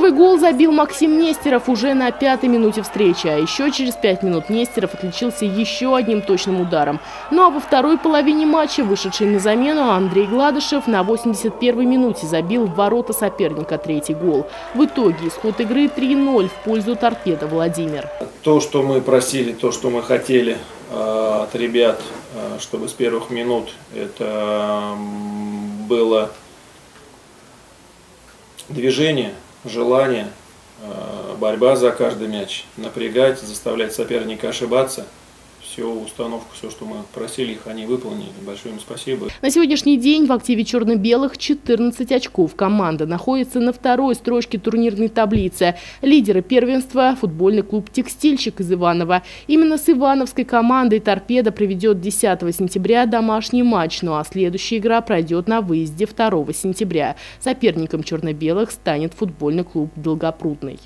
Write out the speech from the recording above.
гол забил Максим Нестеров уже на пятой минуте встречи. А еще через пять минут Нестеров отличился еще одним точным ударом. Ну а во второй половине матча, вышедший на замену, Андрей Гладышев на 81-й минуте забил в ворота соперника третий гол. В итоге исход игры 3-0 в пользу торпеда Владимир. То, что мы просили, то, что мы хотели э, от ребят, э, чтобы с первых минут это было движение, желание, э, борьба за каждый мяч, напрягать, заставлять соперника ошибаться – все установку, все, что мы просили их, они выполнили. Большое им спасибо. На сегодняшний день в активе черно-белых 14 очков. Команда находится на второй строчке турнирной таблицы. Лидеры первенства – футбольный клуб «Текстильщик» из Иванова. Именно с ивановской командой «Торпеда» проведет 10 сентября домашний матч, ну а следующая игра пройдет на выезде 2 сентября. Соперником черно-белых станет футбольный клуб «Долгопрудный».